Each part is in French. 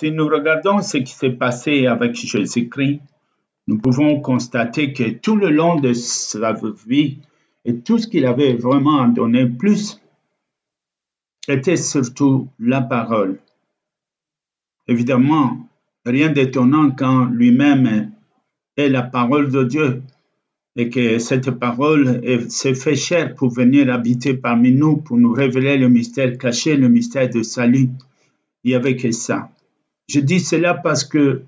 Si nous regardons ce qui s'est passé avec Jésus-Christ, nous pouvons constater que tout le long de sa vie et tout ce qu'il avait vraiment à donner plus était surtout la parole. Évidemment, rien d'étonnant quand lui-même est la parole de Dieu et que cette parole s'est fait chair pour venir habiter parmi nous, pour nous révéler le mystère caché, le mystère de salut. Il n'y avait que ça. Je dis cela parce que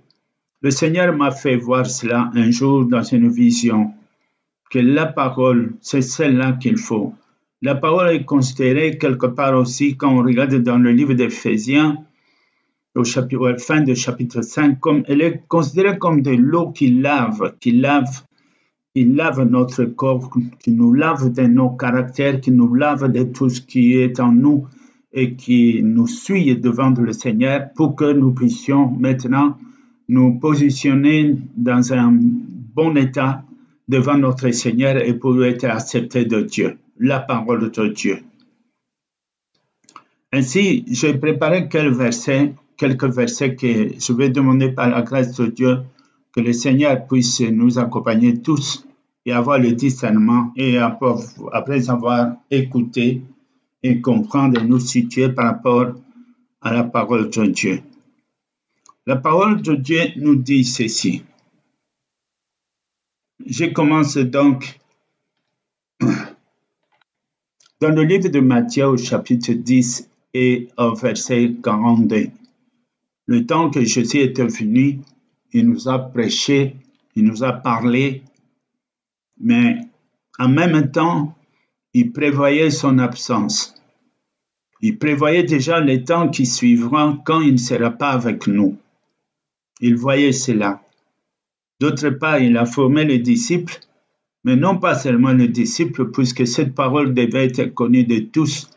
le Seigneur m'a fait voir cela un jour dans une vision, que la parole, c'est celle-là qu'il faut. La parole est considérée quelque part aussi, quand on regarde dans le livre d'Éphésiens, au chapitre, fin du chapitre 5, comme, elle est considérée comme de l'eau qui lave, qui lave, qui lave notre corps, qui nous lave de nos caractères, qui nous lave de tout ce qui est en nous et qui nous suit devant le Seigneur pour que nous puissions maintenant nous positionner dans un bon état devant notre Seigneur et pour être accepté de Dieu, la parole de Dieu. Ainsi, j'ai préparé quelques versets, quelques versets que je vais demander par la grâce de Dieu que le Seigneur puisse nous accompagner tous et avoir le discernement et après avoir écouté et comprendre et nous situer par rapport à la parole de Dieu. La parole de Dieu nous dit ceci. Je commence donc dans le livre de Matthieu au chapitre 10 et au verset 42. Le temps que Jésus était venu, il nous a prêché, il nous a parlé, mais en même temps, il prévoyait son absence. Il prévoyait déjà les temps qui suivront quand il ne sera pas avec nous. Il voyait cela. D'autre part, il a formé les disciples, mais non pas seulement les disciples, puisque cette parole devait être connue de tous,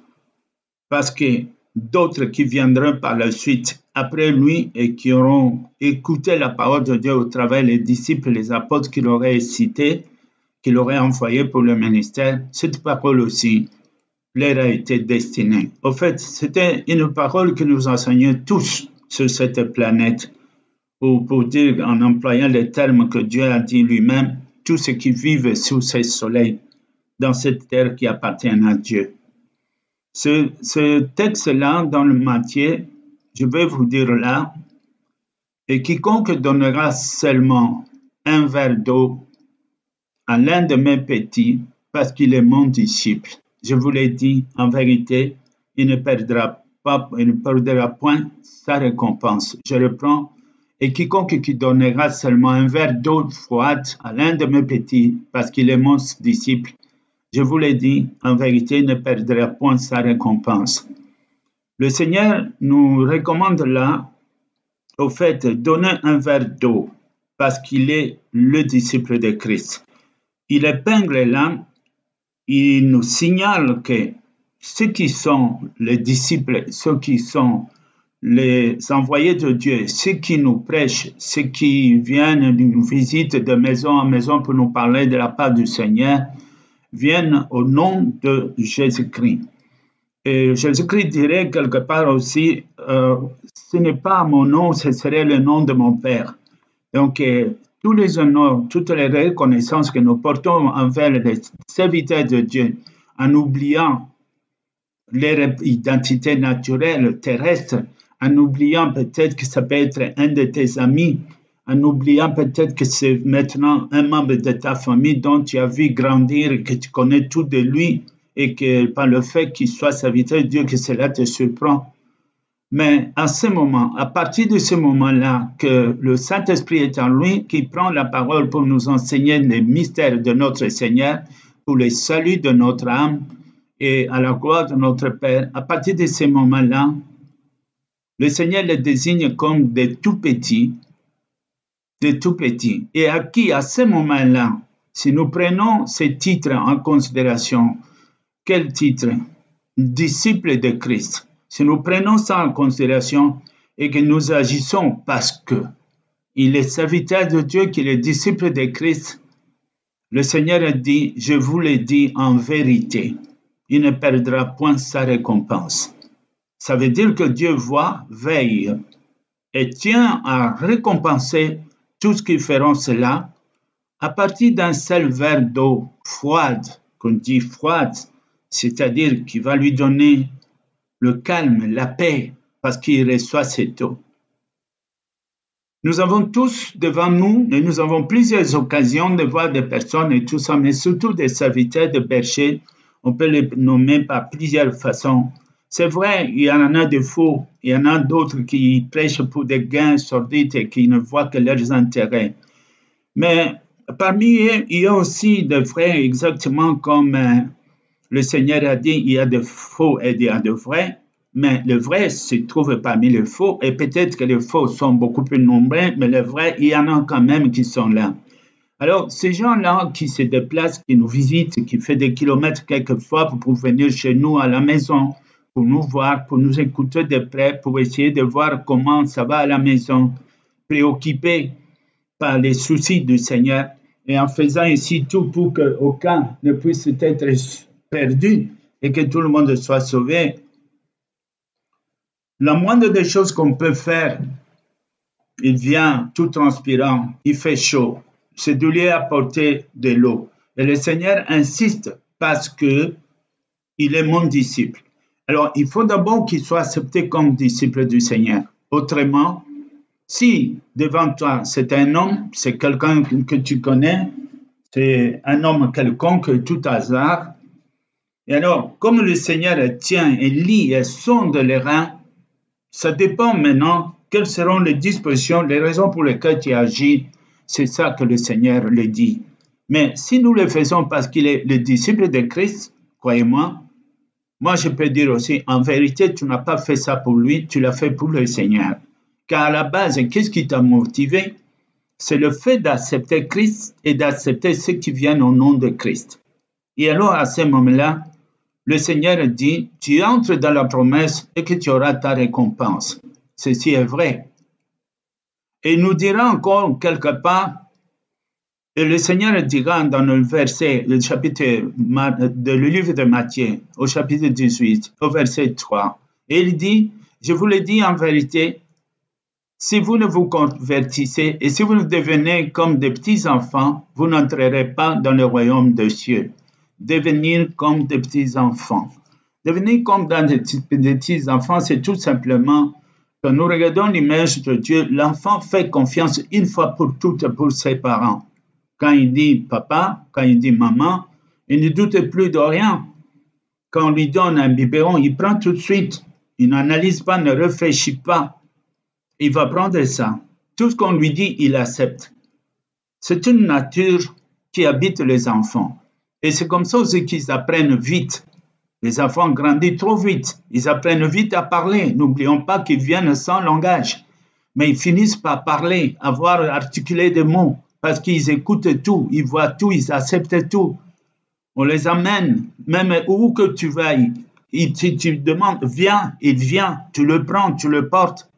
parce que d'autres qui viendront par la suite après lui et qui auront écouté la parole de Dieu au travers des disciples, les apôtres qu'il aurait cités, qu'il aurait envoyés pour le ministère, cette parole aussi leur a été destinée. Au fait, c'était une parole que nous enseignons tous sur cette planète ou pour dire en employant les termes que Dieu a dit lui-même, tous ceux qui vivent sous ce soleil, dans cette terre qui appartient à Dieu. Ce, ce texte-là, dans le Matthieu, je vais vous dire là, et quiconque donnera seulement un verre d'eau à l'un de mes petits, parce qu'il est mon disciple, je vous l'ai dit, en vérité, il ne perdra pas, il ne perdra point sa récompense. Je reprends et quiconque qui donnera seulement un verre d'eau froide à l'un de mes petits, parce qu'il est mon disciple, je vous l'ai dit, en vérité, ne perdra point sa récompense. Le Seigneur nous recommande là, au fait, donner un verre d'eau, parce qu'il est le disciple de Christ. Il épingle là, il nous signale que ceux qui sont les disciples, ceux qui sont les envoyés de Dieu, ceux qui nous prêchent, ceux qui viennent nous visiter de maison en maison pour nous parler de la part du Seigneur, viennent au nom de Jésus-Christ. Et Jésus-Christ dirait quelque part aussi, euh, ce n'est pas mon nom, ce serait le nom de mon Père. Donc, euh, tous les honneurs, toutes les reconnaissances que nous portons envers les serviteurs de Dieu, en oubliant leur identité naturelle terrestre, en oubliant peut-être que ça peut être un de tes amis, en oubliant peut-être que c'est maintenant un membre de ta famille dont tu as vu grandir que tu connais tout de lui et que par le fait qu'il soit serviteur de Dieu, que cela te surprend. Mais à ce moment, à partir de ce moment-là, que le Saint-Esprit est en lui, qui prend la parole pour nous enseigner les mystères de notre Seigneur, pour le salut de notre âme et à la gloire de notre Père, à partir de ce moment-là, le Seigneur les désigne comme des tout petits, des tout petits, et à qui, à ce moment-là, si nous prenons ces titres en considération, quel titre? Disciple de Christ. Si nous prenons ça en considération et que nous agissons parce que il est serviteur de Dieu, qu'il est disciple de Christ, le Seigneur a dit, je vous l'ai dit en vérité, il ne perdra point sa récompense. Ça veut dire que Dieu voit, veille et tient à récompenser tous qui feront cela à partir d'un seul verre d'eau froide, qu'on dit froide, c'est-à-dire qui va lui donner le calme, la paix, parce qu'il reçoit cette eau. Nous avons tous devant nous, et nous avons plusieurs occasions de voir des personnes et tout ça, mais surtout des serviteurs de berger. On peut les nommer par plusieurs façons. C'est vrai, il y en a de faux, il y en a d'autres qui prêchent pour des gains sordides et qui ne voient que leurs intérêts. Mais Parmi eux, il y a aussi de vrais, exactement comme euh, le Seigneur a dit, il y a de faux et il y a de vrais, mais le vrai se trouve parmi les faux, et peut-être que les faux sont beaucoup plus nombreux, mais le vrai, il y en a quand même qui sont là. Alors, ces gens-là qui se déplacent, qui nous visitent, qui font des kilomètres quelquefois pour venir chez nous à la maison, pour nous voir, pour nous écouter de près, pour essayer de voir comment ça va à la maison, préoccupés par les soucis du Seigneur et en faisant ainsi tout pour qu'aucun ne puisse être perdu et que tout le monde soit sauvé. La moindre des choses qu'on peut faire, il vient tout transpirant, il fait chaud, c'est de lui apporter de l'eau. Et le Seigneur insiste parce que il est mon disciple. Alors, il faut d'abord qu'il soit accepté comme disciple du Seigneur. Autrement, si devant toi c'est un homme, c'est quelqu'un que tu connais, c'est un homme quelconque, tout hasard, et alors, comme le Seigneur tient et lit et sonde les reins, ça dépend maintenant quelles seront les dispositions, les raisons pour lesquelles tu agis. C'est ça que le Seigneur le dit. Mais si nous le faisons parce qu'il est le disciple de Christ, croyez-moi, moi je peux dire aussi, en vérité, tu n'as pas fait ça pour lui, tu l'as fait pour le Seigneur. Car à la base, qu'est-ce qui t'a motivé? C'est le fait d'accepter Christ et d'accepter ceux qui viennent au nom de Christ. Et alors, à ce moment-là, le Seigneur dit, tu entres dans la promesse et que tu auras ta récompense. Ceci est vrai. Et il nous dira encore quelque part, et le Seigneur dira dans le verset, le chapitre de le livre de Matthieu, au chapitre 18, au verset 3, et il dit, je vous le dis en vérité, si vous ne vous convertissez et si vous ne devenez comme des petits enfants, vous n'entrerez pas dans le royaume des cieux. Devenir comme des petits enfants. Devenir comme des petits enfants, c'est tout simplement quand nous regardons l'image de Dieu, l'enfant fait confiance une fois pour toutes pour ses parents. Quand il dit papa, quand il dit maman, il ne doute plus de rien. Quand on lui donne un biberon, il prend tout de suite. Il n'analyse pas, ne réfléchit pas il va prendre ça. Tout ce qu'on lui dit, il accepte. C'est une nature qui habite les enfants. Et c'est comme ça aussi qu'ils apprennent vite. Les enfants grandissent trop vite. Ils apprennent vite à parler. N'oublions pas qu'ils viennent sans langage. Mais ils finissent par parler, avoir articulé des mots, parce qu'ils écoutent tout, ils voient tout, ils acceptent tout. On les amène, même où que tu vas. Si tu demandes, viens, il vient, tu le prends, tu le portes.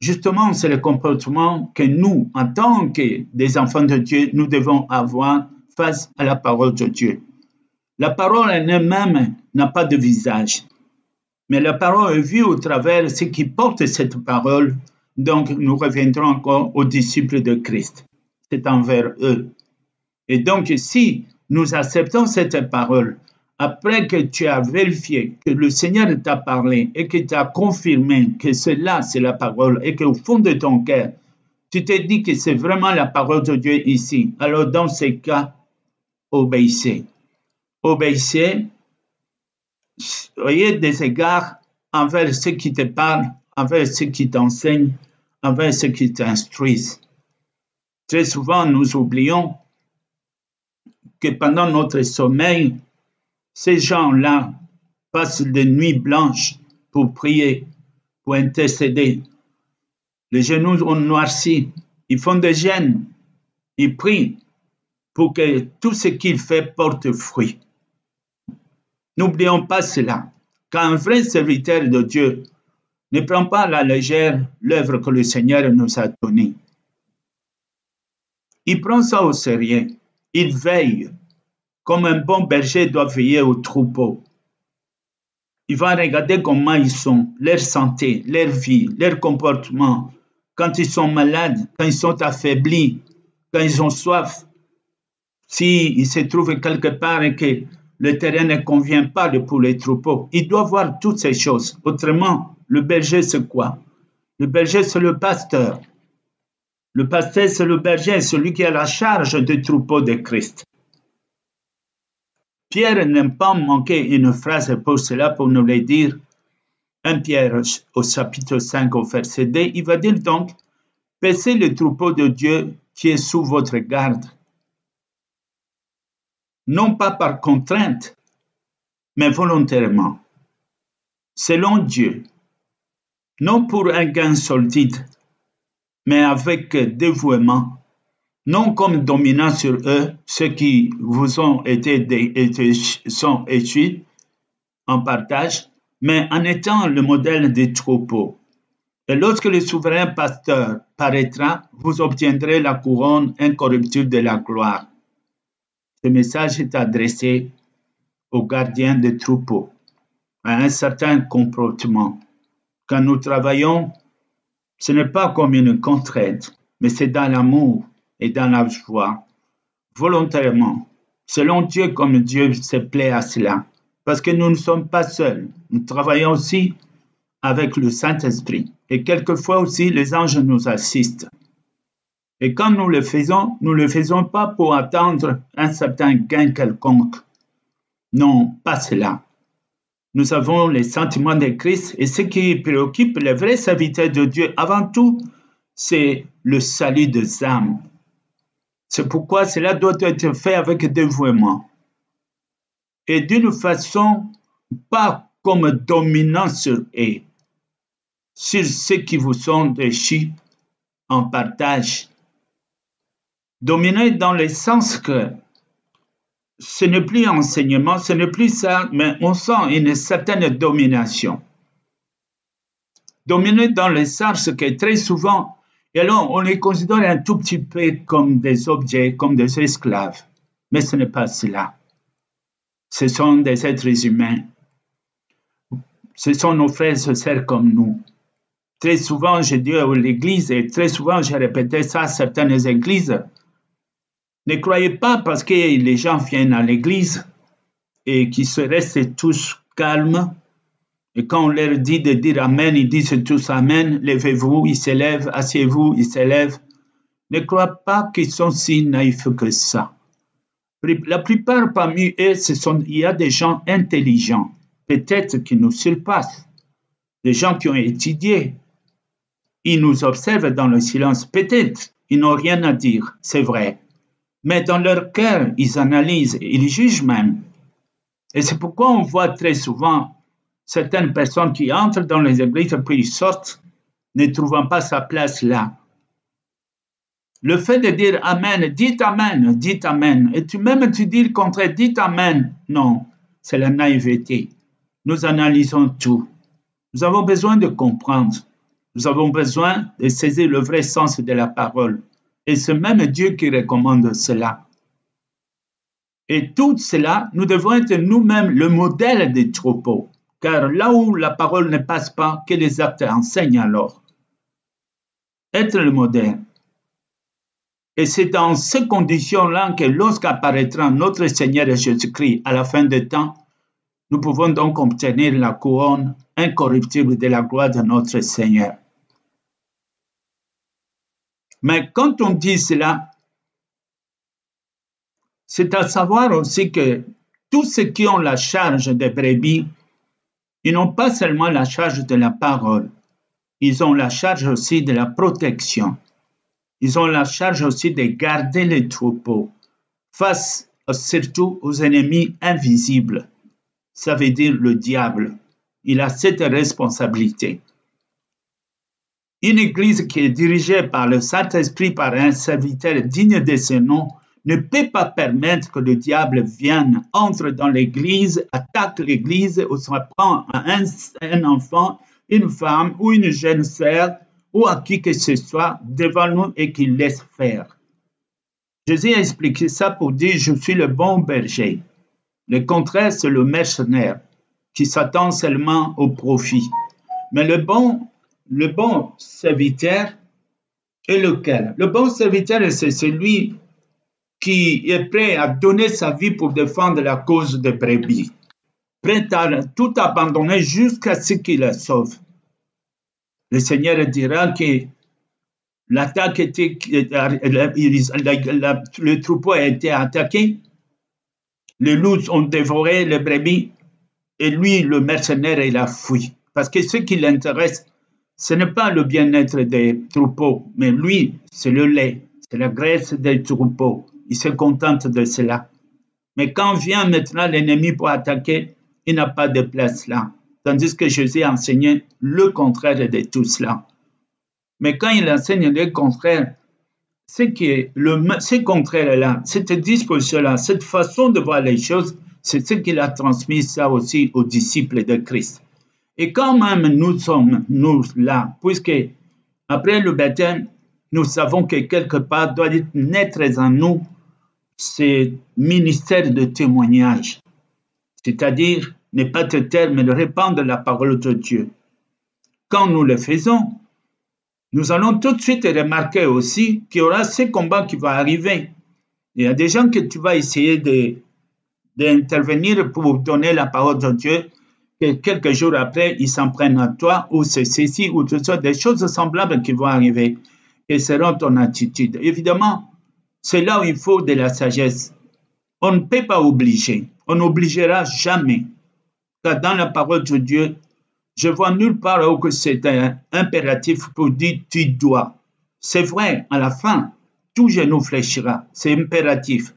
Justement, c'est le comportement que nous, en tant que des enfants de Dieu, nous devons avoir face à la parole de Dieu. La parole elle-même n'a pas de visage, mais la parole est vue au travers ce qui porte cette parole. Donc, nous reviendrons encore aux disciples de Christ. C'est envers eux. Et donc, si nous acceptons cette parole, après que tu as vérifié que le Seigneur t'a parlé et que tu as confirmé que cela, c'est la parole et qu'au fond de ton cœur, tu t'es dit que c'est vraiment la parole de Dieu ici, alors dans ces cas, obéissez. Obéissez, soyez des égards envers ceux qui te parlent, envers ceux qui t'enseignent, envers ceux qui t'instruisent. Très souvent, nous oublions que pendant notre sommeil, ces gens-là passent des nuits blanches pour prier, pour intercéder. Les genoux ont noirci, ils font des gênes, ils prient pour que tout ce qu'ils font porte fruit. N'oublions pas cela. Quand un vrai serviteur de Dieu ne prend pas à la légère l'œuvre que le Seigneur nous a donnée, il prend ça au sérieux, il veille comme un bon berger doit veiller au troupeau. Il va regarder comment ils sont, leur santé, leur vie, leur comportement, quand ils sont malades, quand ils sont affaiblis, quand ils ont soif. S'ils se trouvent quelque part et que le terrain ne convient pas pour les troupeaux, il doit voir toutes ces choses. Autrement, le berger, c'est quoi? Le berger, c'est le pasteur. Le pasteur, c'est le berger, celui qui a la charge du troupeau de Christ. Pierre n'aime pas manquer une phrase pour cela, pour nous le dire. 1 Pierre au chapitre 5 au verset 2, il va dire donc, Paissez le troupeau de Dieu qui est sous votre garde, non pas par contrainte, mais volontairement, selon Dieu, non pour un gain solide, mais avec dévouement, non comme dominant sur eux ceux qui vous ont été, sont en partage, mais en étant le modèle des troupeaux. Et lorsque le souverain pasteur paraîtra, vous obtiendrez la couronne incorruptible de la gloire. Ce message est adressé aux gardiens des troupeaux, à un certain comportement. Quand nous travaillons, ce n'est pas comme une contrainte, mais c'est dans l'amour et dans la joie, volontairement, selon Dieu comme Dieu se plaît à cela. Parce que nous ne sommes pas seuls, nous travaillons aussi avec le Saint-Esprit. Et quelquefois aussi, les anges nous assistent. Et quand nous le faisons, nous ne le faisons pas pour attendre un certain gain quelconque. Non, pas cela. Nous avons les sentiments de Christ et ce qui préoccupe les vrais serviteurs de Dieu avant tout, c'est le salut des âmes. C'est pourquoi cela doit être fait avec dévouement. Et d'une façon pas comme dominant sur eux, sur ceux qui vous sont déchus en partage. Dominer dans le sens que ce n'est plus enseignement, ce n'est plus ça, mais on sent une certaine domination. Dominer dans le sens que très souvent, et alors on les considère un tout petit peu comme des objets, comme des esclaves. Mais ce n'est pas cela. Ce sont des êtres humains. Ce sont nos frères et sœurs comme nous. Très souvent, je dis à l'Église, et très souvent, j'ai répété ça à certaines églises, ne croyez pas parce que les gens viennent à l'Église et qu'ils se restent tous calmes, et quand on leur dit de dire Amen, ils disent tous Amen, levez-vous, ils s'élèvent, asseyez-vous, ils s'élèvent. Ne croyez pas qu'ils sont si naïfs que ça. La plupart parmi eux, ce sont, il y a des gens intelligents, peut-être qui nous surpassent, des gens qui ont étudié, ils nous observent dans le silence. Peut-être ils n'ont rien à dire, c'est vrai. Mais dans leur cœur, ils analysent, ils jugent même. Et c'est pourquoi on voit très souvent certaines personnes qui entrent dans les églises puis ils sortent, ne trouvant pas sa place là. Le fait de dire Amen, dites Amen, dites Amen, et tu même tu dis le contraire, dites Amen, non, c'est la naïveté. Nous analysons tout. Nous avons besoin de comprendre. Nous avons besoin de saisir le vrai sens de la parole. Et c'est même Dieu qui recommande cela. Et tout cela, nous devons être nous-mêmes le modèle des troupeaux. Car là où la parole ne passe pas, que les actes enseignent alors Être le modèle. Et c'est dans ces conditions-là que lorsqu'apparaîtra notre Seigneur Jésus-Christ à la fin des temps, nous pouvons donc obtenir la couronne incorruptible de la gloire de notre Seigneur. Mais quand on dit cela, c'est à savoir aussi que tous ceux qui ont la charge des brebis, ils n'ont pas seulement la charge de la parole, ils ont la charge aussi de la protection. Ils ont la charge aussi de garder les troupeaux face surtout aux ennemis invisibles. Ça veut dire le diable. Il a cette responsabilité. Une église qui est dirigée par le Saint-Esprit, par un serviteur digne de ce nom, ne peut pas permettre que le diable vienne, entre dans l'église, attaque l'église ou se prend un, un enfant, une femme ou une jeune sœur ou à qui que ce soit devant nous et qu'il laisse faire. Jésus a expliqué ça pour dire je suis le bon berger. Le contraire, c'est le mercenaire qui s'attend seulement au profit. Mais le bon, le bon serviteur est lequel? Le bon serviteur, c'est celui qui est prêt à donner sa vie pour défendre la cause des brebis, prêt à tout abandonner jusqu'à ce qu'il la sauve. Le Seigneur dira que l'attaque était, le troupeau a été attaqué, les loups ont dévoré les brebis, et lui, le mercenaire, il a fui. Parce que ce qui l'intéresse, ce n'est pas le bien-être des troupeaux, mais lui, c'est le lait, c'est la graisse des troupeaux. Il se contente de cela. Mais quand vient maintenant l'ennemi pour attaquer, il n'a pas de place là. Tandis que Jésus enseignait le contraire de tout cela. Mais quand il enseigne le contraire, ce le contraire-là, cette disposition-là, cette façon de voir les choses, c'est ce qu'il a transmis ça aussi aux disciples de Christ. Et quand même nous sommes, nous, là, puisque après le baptême, nous savons que quelque part doit naître en nous ce ministère de témoignage, c'est-à-dire ne pas te taire, mais de répandre la parole de Dieu. Quand nous le faisons, nous allons tout de suite remarquer aussi qu'il y aura ce combat qui va arriver. Il y a des gens que tu vas essayer d'intervenir pour donner la parole de Dieu, que quelques jours après, ils s'en prennent à toi, ou ceci, ou tout ça, des choses semblables qui vont arriver et seront ton attitude. Évidemment, c'est là où il faut de la sagesse. On ne peut pas obliger. On n'obligera jamais. Car dans la parole de Dieu, je vois nulle part où c'est un impératif pour dire tu dois. C'est vrai, à la fin, tout genou fléchira. C'est impératif.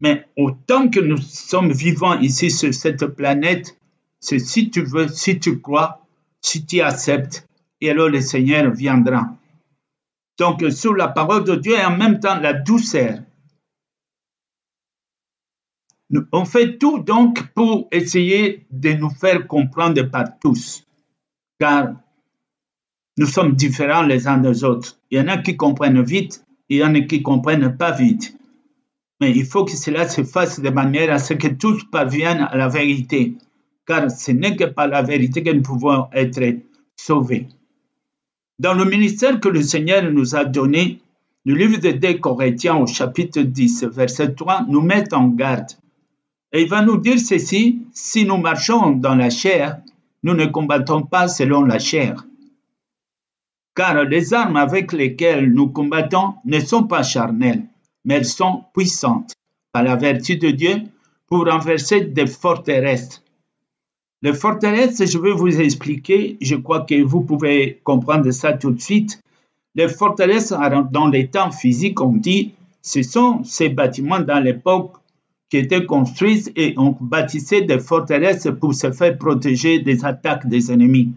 Mais autant que nous sommes vivants ici sur cette planète, c'est si tu veux, si tu crois, si tu acceptes, et alors le Seigneur viendra. Donc, sur la parole de Dieu et en même temps la douceur. On fait tout donc pour essayer de nous faire comprendre par tous, car nous sommes différents les uns des autres. Il y en a qui comprennent vite, il y en a qui ne comprennent pas vite. Mais il faut que cela se fasse de manière à ce que tous parviennent à la vérité, car ce n'est que par la vérité que nous pouvons être sauvés. Dans le ministère que le Seigneur nous a donné, le livre de 2 Corinthiens au chapitre 10, verset 3, nous met en garde. Et il va nous dire ceci, si nous marchons dans la chair, nous ne combattons pas selon la chair. Car les armes avec lesquelles nous combattons ne sont pas charnelles, mais elles sont puissantes par la vertu de Dieu pour renverser des forteresses les forteresses, je vais vous expliquer, je crois que vous pouvez comprendre ça tout de suite. Les forteresses, dans les temps physiques, on dit, ce sont ces bâtiments dans l'époque qui étaient construits et on bâtissait des forteresses pour se faire protéger des attaques des ennemis.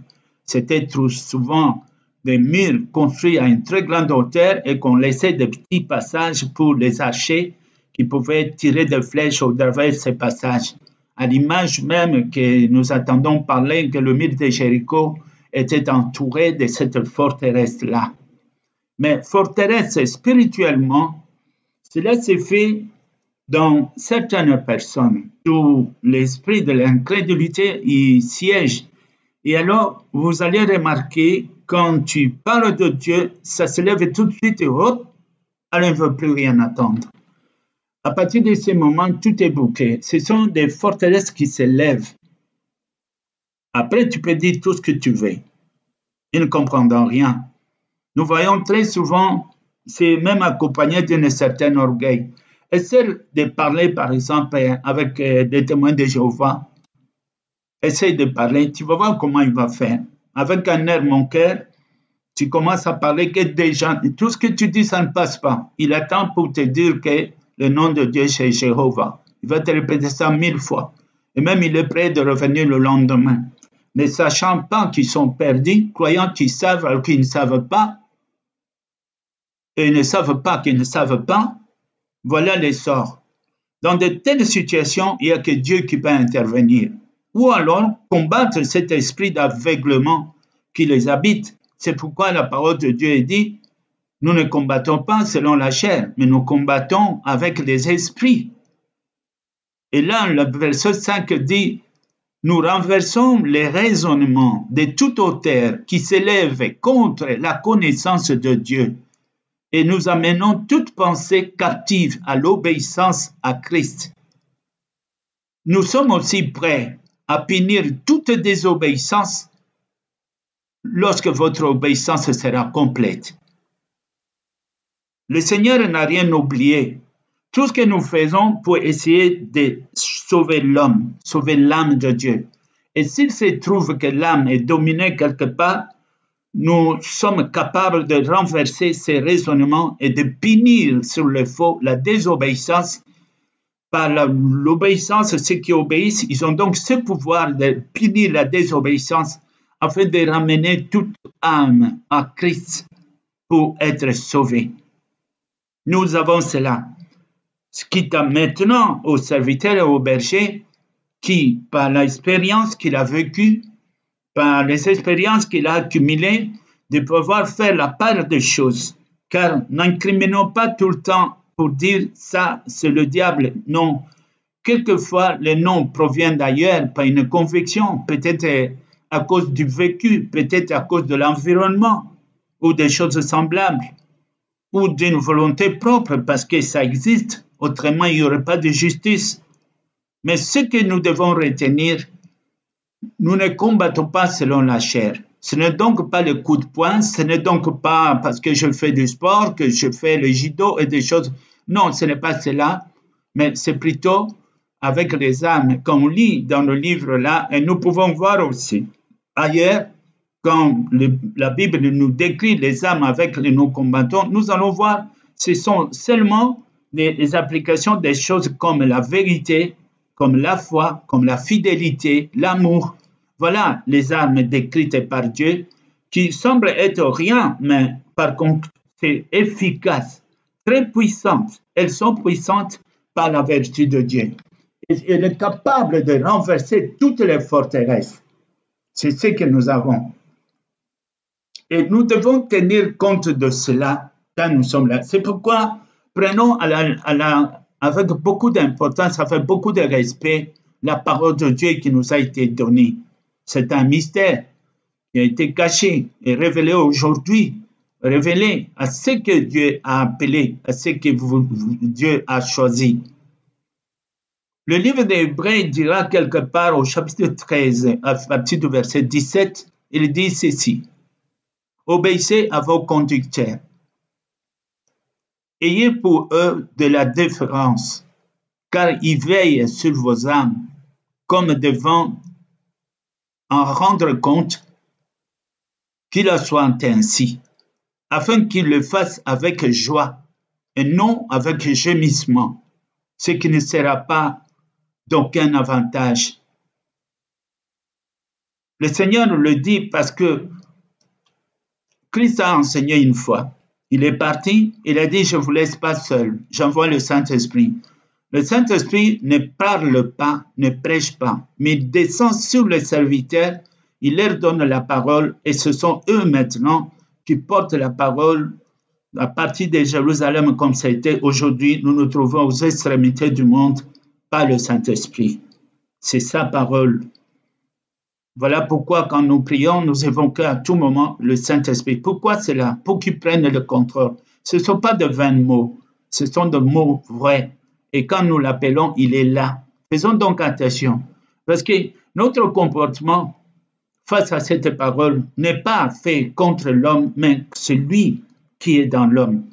C'était trop souvent des murs construits à une très grande hauteur et qu'on laissait des petits passages pour les archers qui pouvaient tirer des flèches au travers de ces passages à l'image même que nous attendons parler que le mythe de Jéricho était entouré de cette forteresse-là. Mais forteresse spirituellement, cela s'est fait dans certaines personnes où l'esprit de l'incrédulité y siège. Et alors, vous allez remarquer, quand tu parles de Dieu, ça se lève tout de suite et hop, elle ne veut plus rien attendre. À partir de ce moment, tout est bouclé. Ce sont des forteresses qui se lèvent. Après, tu peux dire tout ce que tu veux. Ils ne comprendront rien. Nous voyons très souvent, c'est même accompagné d'un certain orgueil. Essaye de parler, par exemple, avec euh, des témoins de Jéhovah. Essaye de parler, tu vas voir comment il va faire. Avec un air mon cœur, tu commences à parler que des gens, tout ce que tu dis, ça ne passe pas. Il attend pour te dire que le nom de Dieu chez Jéhovah. Il va te répéter ça mille fois. Et même il est prêt de revenir le lendemain. Ne sachant pas qu'ils sont perdus, croyant qu'ils savent alors qu'ils ne savent pas, et ils ne savent pas qu'ils ne savent pas, voilà les sorts. Dans de telles situations, il n'y a que Dieu qui peut intervenir. Ou alors combattre cet esprit d'aveuglement qui les habite. C'est pourquoi la parole de Dieu est dit, nous ne combattons pas selon la chair, mais nous combattons avec les esprits. Et là, le verset 5 dit, nous renversons les raisonnements de tout auteur qui s'élève contre la connaissance de Dieu et nous amenons toute pensée captive à l'obéissance à Christ. Nous sommes aussi prêts à punir toute désobéissance lorsque votre obéissance sera complète. Le Seigneur n'a rien oublié. Tout ce que nous faisons pour essayer de sauver l'homme, sauver l'âme de Dieu. Et s'il se trouve que l'âme est dominée quelque part, nous sommes capables de renverser ces raisonnements et de punir sur le faux la désobéissance par l'obéissance, ceux qui obéissent, ils ont donc ce pouvoir de punir la désobéissance afin de ramener toute âme à Christ pour être sauvée. Nous avons cela. Ce qui t'a maintenant au serviteur et au berger qui, par l'expérience qu'il a vécue, par les expériences qu'il a accumulées, de pouvoir faire la part des choses. Car n'incriminons pas tout le temps pour dire ça, c'est le diable. Non. Quelquefois, les noms proviennent d'ailleurs, par une conviction, peut-être à cause du vécu, peut-être à cause de l'environnement ou des choses semblables, ou d'une volonté propre parce que ça existe. Autrement, il n'y aurait pas de justice. Mais ce que nous devons retenir, nous ne combattons pas selon la chair. Ce n'est donc pas le coup de poing, ce n'est donc pas parce que je fais du sport, que je fais le judo et des choses. Non, ce n'est pas cela, mais c'est plutôt avec les âmes qu'on lit dans le livre là, et nous pouvons voir aussi. Ailleurs, quand la Bible nous décrit les âmes avec lesquelles nous combattons, nous allons voir, ce sont seulement les applications des choses comme la vérité, comme la foi, comme la fidélité, l'amour. Voilà les armes décrites par Dieu qui semblent être rien, mais par contre, c'est efficace, très puissante. Elles sont puissantes par la vertu de Dieu. Elle est capable de renverser toutes les forteresses. C'est ce que nous avons. Et nous devons tenir compte de cela quand nous sommes là. C'est pourquoi prenons avec beaucoup d'importance, avec beaucoup de respect, la parole de Dieu qui nous a été donnée. C'est un mystère qui a été caché et révélé aujourd'hui, révélé à ce que Dieu a appelé, à ce que Dieu a choisi. Le livre des Hébreux dira quelque part au chapitre 13, à partir du verset 17, il dit ceci. Obéissez à vos conducteurs Ayez pour eux de la déférence, car ils veillent sur vos âmes, comme devant en rendre compte qu'il en soit ainsi, afin qu'ils le fassent avec joie et non avec gémissement, ce qui ne sera pas d'aucun avantage. Le Seigneur le dit parce que Christ a enseigné une fois il est parti, il a dit, je ne vous laisse pas seul, j'envoie le Saint-Esprit. Le Saint-Esprit ne parle pas, ne prêche pas, mais il descend sur les serviteurs, il leur donne la parole et ce sont eux maintenant qui portent la parole à partir de Jérusalem comme ça a été aujourd'hui. Nous nous trouvons aux extrémités du monde par le Saint-Esprit. C'est sa parole. Voilà pourquoi quand nous prions, nous évoquons à tout moment le Saint-Esprit. Pourquoi cela? Pour qu'il prenne le contrôle. Ce ne sont pas de vains mots, ce sont de mots vrais. Et quand nous l'appelons, il est là. Faisons donc attention, parce que notre comportement face à cette parole n'est pas fait contre l'homme, mais celui qui est dans l'homme.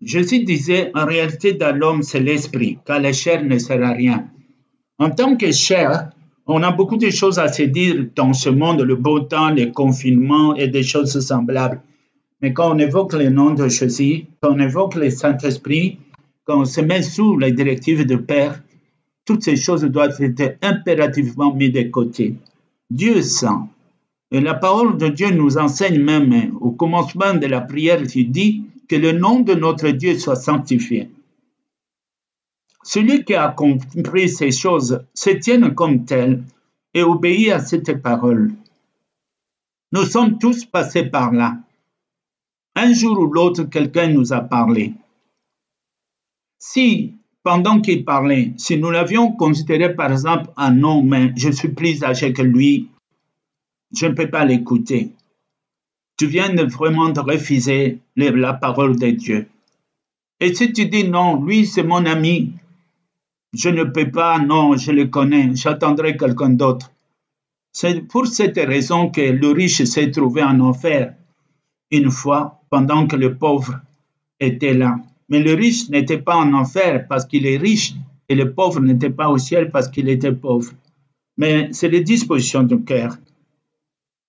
Jésus disait, en réalité, dans l'homme, c'est l'esprit, car la chair ne sert à rien. En tant que chair, on a beaucoup de choses à se dire dans ce monde, le beau temps, les confinements et des choses semblables. Mais quand on évoque le nom de Jésus, quand on évoque le Saint-Esprit, quand on se met sous les directives de Père, toutes ces choses doivent être impérativement mises de côté. Dieu sent. Et la parole de Dieu nous enseigne même au commencement de la prière, il dit que le nom de notre Dieu soit sanctifié. Celui qui a compris ces choses se tient comme tel et obéit à cette parole. Nous sommes tous passés par là. Un jour ou l'autre, quelqu'un nous a parlé. Si pendant qu'il parlait, si nous l'avions considéré par exemple, ah non, mais je suis plus âgé que lui, je ne peux pas l'écouter. Tu viens vraiment de refuser la parole de Dieu. Et si tu dis non, lui c'est mon ami, je ne peux pas, non, je le connais, j'attendrai quelqu'un d'autre. C'est pour cette raison que le riche s'est trouvé en enfer une fois pendant que le pauvre était là. Mais le riche n'était pas en enfer parce qu'il est riche et le pauvre n'était pas au ciel parce qu'il était pauvre. Mais c'est les dispositions du cœur.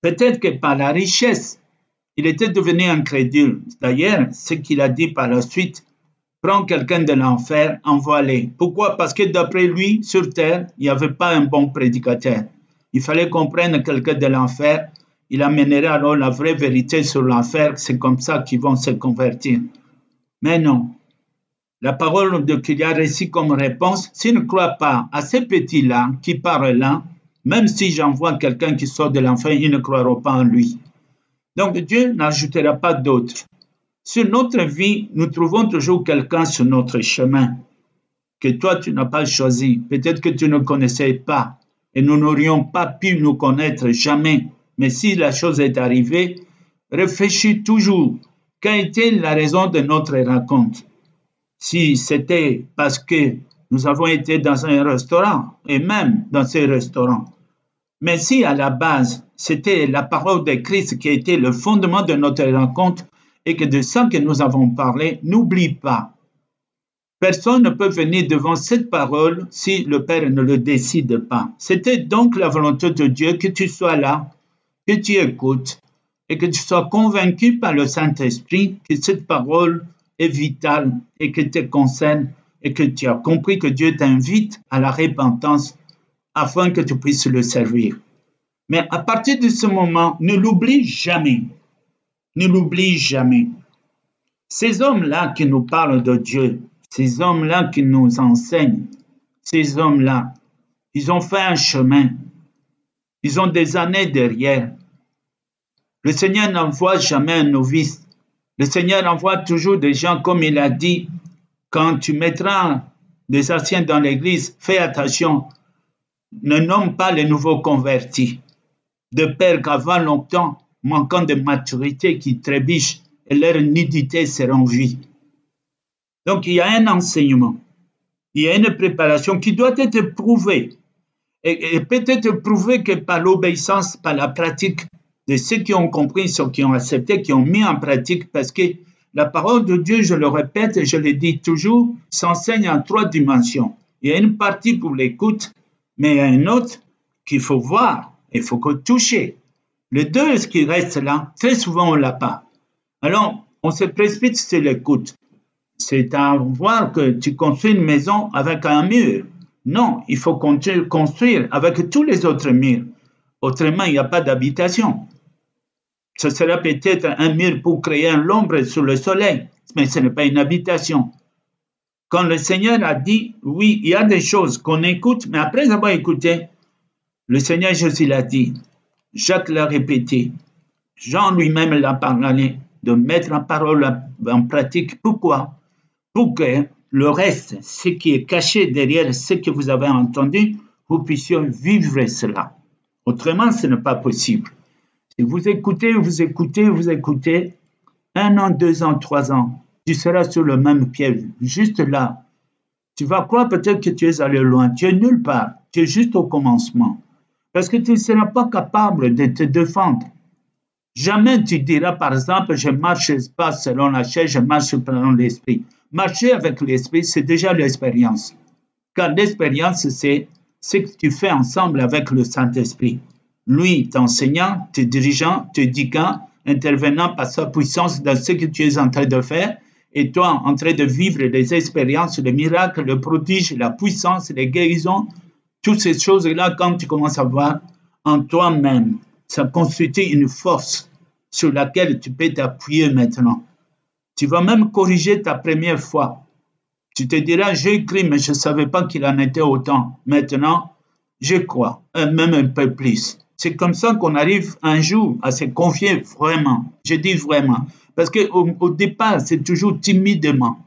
Peut-être que par la richesse, il était devenu incrédule. D'ailleurs, ce qu'il a dit par la suite, prends quelqu'un de l'enfer, envoie-le. Pourquoi? Parce que d'après lui, sur terre, il n'y avait pas un bon prédicateur. Il fallait comprendre quelqu'un de l'enfer. Il amènerait alors la vraie vérité sur l'enfer. C'est comme ça qu'ils vont se convertir. Mais non. La parole de qu'il y a réussi comme réponse, s'il ne croit pas à ces petits-là qui parlent là, même si j'envoie quelqu'un qui sort de l'enfer, ils ne croiront pas en lui. Donc Dieu n'ajoutera pas d'autres. Sur notre vie, nous trouvons toujours quelqu'un sur notre chemin que toi tu n'as pas choisi, peut-être que tu ne connaissais pas, et nous n'aurions pas pu nous connaître jamais. Mais si la chose est arrivée, réfléchis toujours. Quelle était la raison de notre rencontre? Si c'était parce que nous avons été dans un restaurant, et même dans ce restaurant. Mais si à la base, c'était la parole de Christ qui était le fondement de notre rencontre et que de ça que nous avons parlé, n'oublie pas Personne ne peut venir devant cette parole si le Père ne le décide pas. C'était donc la volonté de Dieu que tu sois là, que tu écoutes et que tu sois convaincu par le Saint-Esprit que cette parole est vitale et que te concerne et que tu as compris que Dieu t'invite à la repentance afin que tu puisses le servir. Mais à partir de ce moment, ne l'oublie jamais. Ne l'oublie jamais. Ces hommes-là qui nous parlent de Dieu, ces hommes-là qui nous enseignent, ces hommes-là, ils ont fait un chemin. Ils ont des années derrière. Le Seigneur n'envoie jamais un novice. Le Seigneur envoie toujours des gens, comme il a dit, quand tu mettras des anciens dans l'église, fais attention, ne nomme pas les nouveaux convertis, de père qu'avant longtemps, manquant de maturité, qui trébichent et leur nudité sera en vie. Donc il y a un enseignement, il y a une préparation qui doit être prouvée. Et, peut-être prouvée que par l'obéissance, par la pratique de ceux qui ont compris, ceux qui ont accepté, qui ont mis en pratique, parce que la parole de Dieu, je le répète et je le dis toujours, s'enseigne en trois dimensions. Il y a une partie pour l'écoute, mais il y a une autre qu'il faut voir, il faut que toucher. Les deux, ce qui reste là, très souvent on l'a pas. Alors, on se précipite sur l'écoute c'est à voir que tu construis une maison avec un mur. Non, il faut construire avec tous les autres murs. Autrement, il n'y a pas d'habitation. Ce sera peut-être un mur pour créer l'ombre sur le soleil, mais ce n'est pas une habitation. Quand le Seigneur a dit, oui, il y a des choses qu'on écoute, mais après avoir écouté, le Seigneur Jésus l'a dit, Jacques l'a répété, Jean lui-même l'a parlé, de mettre en parole en pratique. Pourquoi? Pour que le reste, ce qui est caché derrière ce que vous avez entendu, vous puissiez vivre cela. Autrement, ce n'est pas possible. Si vous écoutez, vous écoutez, vous écoutez, un an, deux ans, trois ans, tu seras sur le même pied, juste là. Tu vas croire peut-être que tu es allé loin. Tu es nulle part. Tu es juste au commencement. Parce que tu ne seras pas capable de te défendre. Jamais tu diras, par exemple, je marche pas selon la chair, je marche selon l'esprit. Marcher avec l'esprit, c'est déjà l'expérience. Car l'expérience, c'est ce que tu fais ensemble avec le Saint-Esprit. Lui, t'enseignant, te dirigeant, te guidant, intervenant par sa puissance dans ce que tu es en train de faire, et toi en train de vivre les expériences, les miracles, le prodige, la puissance, les guérisons, toutes ces choses-là, quand tu commences à voir en toi-même, ça constitue une force sur laquelle tu peux t'appuyer maintenant. Tu vas même corriger ta première fois. Tu te diras, j'ai écrit, mais je ne savais pas qu'il en était autant. Maintenant, je crois, même un peu plus. C'est comme ça qu'on arrive un jour à se confier vraiment. Je dis vraiment. Parce qu'au au départ, c'est toujours timidement.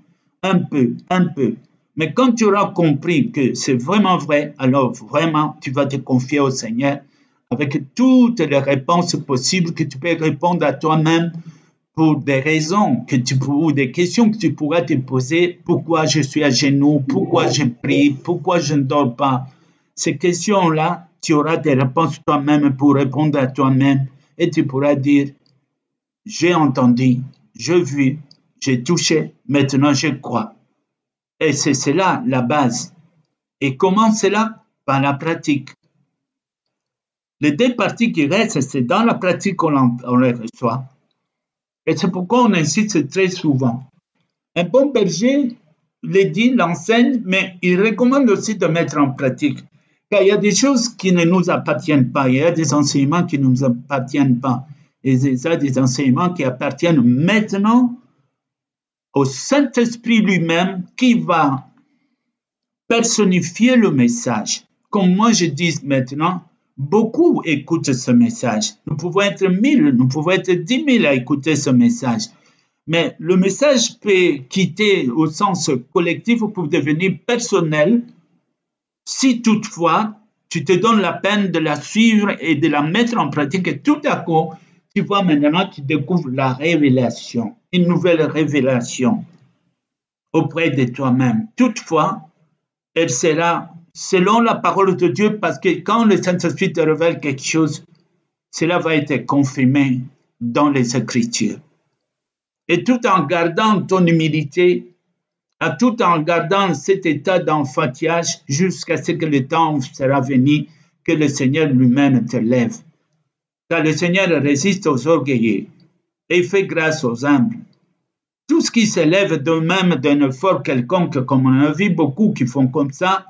Un peu, un peu. Mais quand tu auras compris que c'est vraiment vrai, alors vraiment, tu vas te confier au Seigneur avec toutes les réponses possibles que tu peux répondre à toi-même pour des raisons que tu ou des questions que tu pourras te poser. Pourquoi je suis à genoux? Pourquoi je prie? Pourquoi je ne dors pas? Ces questions-là, tu auras des réponses toi-même pour répondre à toi-même et tu pourras dire, j'ai entendu, j'ai vu, j'ai touché, maintenant je crois. Et c'est cela la base. Et comment cela? Par la pratique. Les deux parties qui restent, c'est dans la pratique qu'on les reçoit. Et c'est pourquoi on insiste très souvent. Un bon berger le dit, l'enseigne, mais il recommande aussi de mettre en pratique. Car il y a des choses qui ne nous appartiennent pas, il y a des enseignements qui ne nous appartiennent pas. Et c'est ça des enseignements qui appartiennent maintenant au Saint-Esprit lui-même qui va personnifier le message. Comme moi je dis maintenant, beaucoup écoutent ce message. Nous pouvons être mille, nous pouvons être dix mille à écouter ce message. Mais le message peut quitter au sens collectif pour devenir personnel si toutefois tu te donnes la peine de la suivre et de la mettre en pratique tout à coup, tu vois maintenant, tu découvres la révélation, une nouvelle révélation auprès de toi-même. Toutefois, elle sera selon la parole de Dieu, parce que quand le Saint-Esprit te révèle quelque chose, cela va être confirmé dans les Écritures. Et tout en gardant ton humilité, tout en gardant cet état d'enfantillage jusqu'à ce que le temps sera venu que le Seigneur lui-même te lève. Car le Seigneur résiste aux orgueilleux et fait grâce aux humbles. Tout ce qui s'élève de même d'un effort quelconque, comme on a vu beaucoup qui font comme ça,